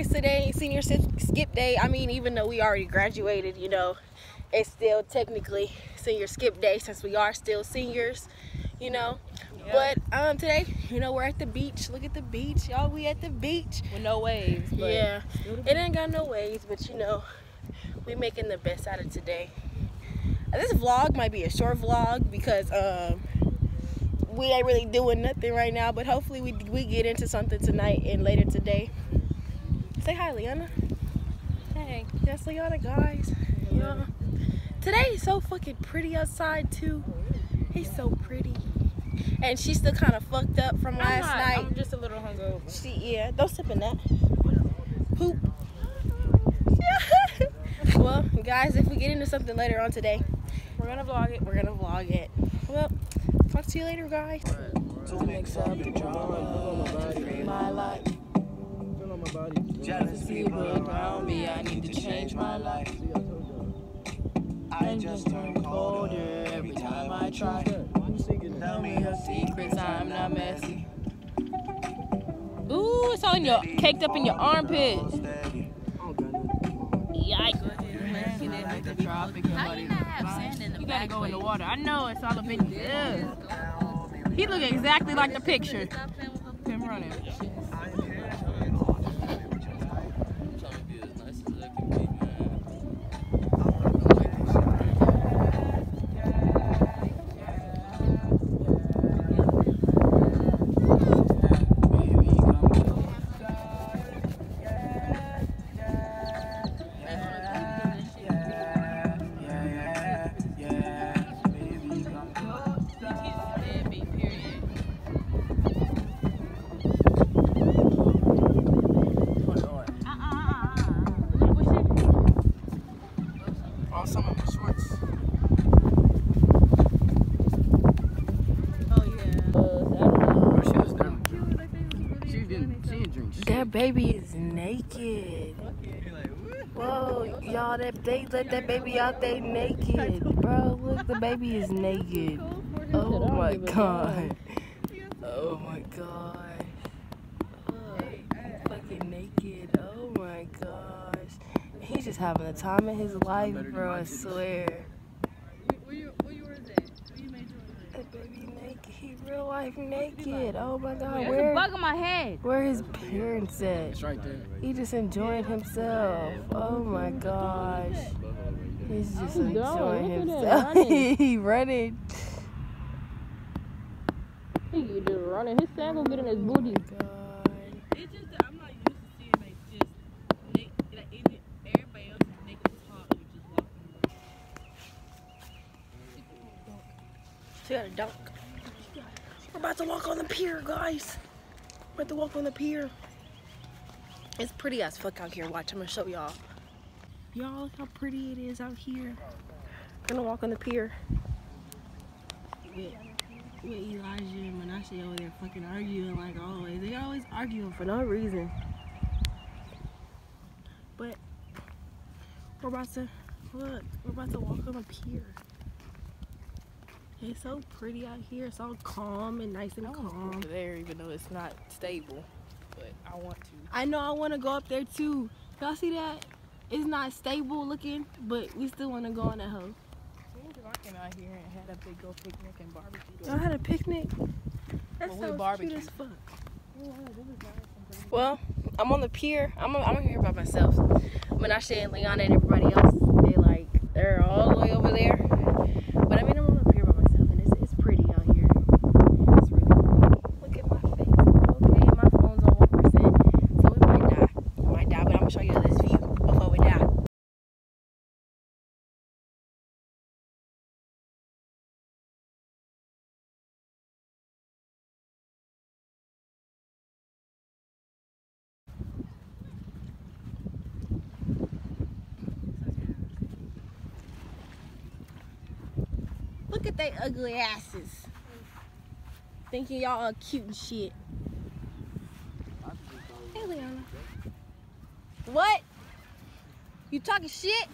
today senior skip day. I mean, even though we already graduated, you know, it's still technically senior skip day since we are still seniors, you know. But um, today, you know, we're at the beach. Look at the beach, y'all. We at the beach with no waves. yeah, it ain't got no waves, but you know, we making the best out of today. This vlog might be a short vlog because um, we ain't really doing nothing right now. But hopefully, we we get into something tonight and later today. Say hi, Liana. Hey. Yes, Liana, guys. Yeah. Today is so fucking pretty outside too. He's so pretty. And she's still kind of fucked up from last not, night. I'm just a little hungover. She, yeah, don't sip in that. Poop. well, guys, if we get into something later on today, we're gonna vlog it. We're gonna vlog it. Well, talk to you later, guys. To mix up the drama, my life. Jealous people around me, I need to change my life. I just turn colder every time I try. Tell me your secrets, I'm not messy. Ooh, it's on your caked up in your armpits. Yikes. You gotta go in the water. I know it's all up in you. He look exactly like the picture. Him running. Uh, baby is naked. Whoa, y'all, that they let that baby out there naked. Bro, look, the baby is oh oh naked. Oh my god. Oh my god. fucking naked. Oh my gosh. He's just having the time of his life, bro, I swear. real life naked. Oh my god. There's where, a bug on my head. Where his parents at? It's right there. He just enjoying himself. Oh my gosh. He's just enjoying himself. he running. He just running. His sandals get in his oh booty. Oh She got a dunk. We're about to walk on the pier, guys. We're about to walk on the pier. It's pretty as fuck out here. Watch, I'm gonna show y'all. Y'all, look how pretty it is out here. We're gonna walk on the pier. With, with Elijah and Munashe over there fucking arguing like always. They always arguing for no reason. But we're about to look, we're about to walk on the pier. It's so pretty out here. It's all calm and nice and I calm. Over there, even though it's not stable, but I want to. I know I want to go up there too. Y'all see that? It's not stable looking, but we still want to go on that hoe. I came out here and had a big old picnic and barbecue. Y'all had a picnic? That's well, so cute as fuck. Well, I'm on the pier. I'm, I'm here by myself. Munashe and Liana and everybody else, they like, they're all the way over there. But I mean, I'm Look at they ugly asses. Thinking y'all are cute and shit. Hey, Liana. What? You talking shit?